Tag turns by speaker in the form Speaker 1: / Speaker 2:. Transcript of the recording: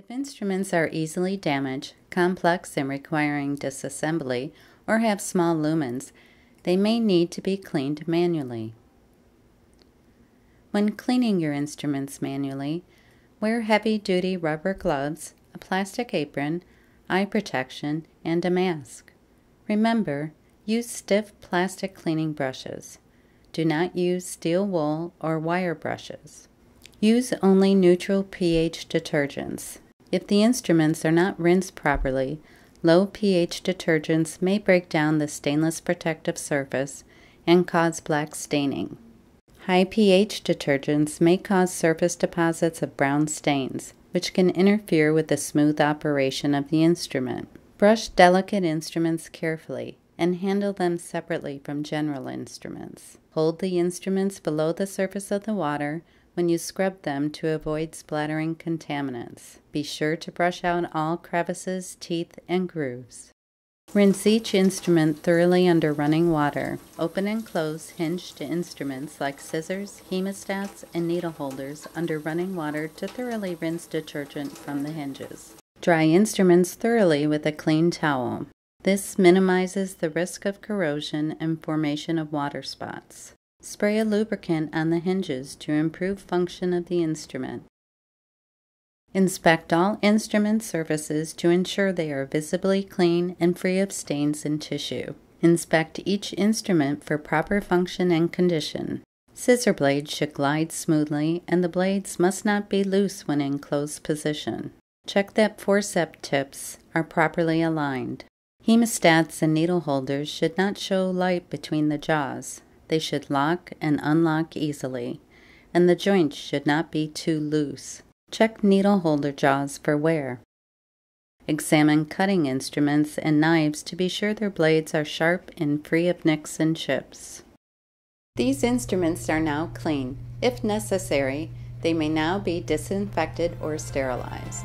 Speaker 1: If instruments are easily damaged, complex and requiring disassembly, or have small lumens, they may need to be cleaned manually. When cleaning your instruments manually, wear heavy-duty rubber gloves, a plastic apron, eye protection, and a mask. Remember, use stiff plastic cleaning brushes. Do not use steel wool or wire brushes. Use only neutral pH detergents. If the instruments are not rinsed properly, low pH detergents may break down the stainless protective surface and cause black staining. High pH detergents may cause surface deposits of brown stains, which can interfere with the smooth operation of the instrument. Brush delicate instruments carefully and handle them separately from general instruments. Hold the instruments below the surface of the water when you scrub them to avoid splattering contaminants. Be sure to brush out all crevices, teeth, and grooves. Rinse each instrument thoroughly under running water. Open and close hinged instruments like scissors, hemostats, and needle holders under running water to thoroughly rinse detergent from the hinges. Dry instruments thoroughly with a clean towel. This minimizes the risk of corrosion and formation of water spots. Spray a lubricant on the hinges to improve function of the instrument. Inspect all instrument surfaces to ensure they are visibly clean and free of stains and tissue. Inspect each instrument for proper function and condition. Scissor blades should glide smoothly and the blades must not be loose when in closed position. Check that forceps tips are properly aligned. Hemostats and needle holders should not show light between the jaws. They should lock and unlock easily, and the joints should not be too loose. Check needle holder jaws for wear. Examine cutting instruments and knives to be sure their blades are sharp and free of nicks and chips. These instruments are now clean. If necessary, they may now be disinfected or sterilized.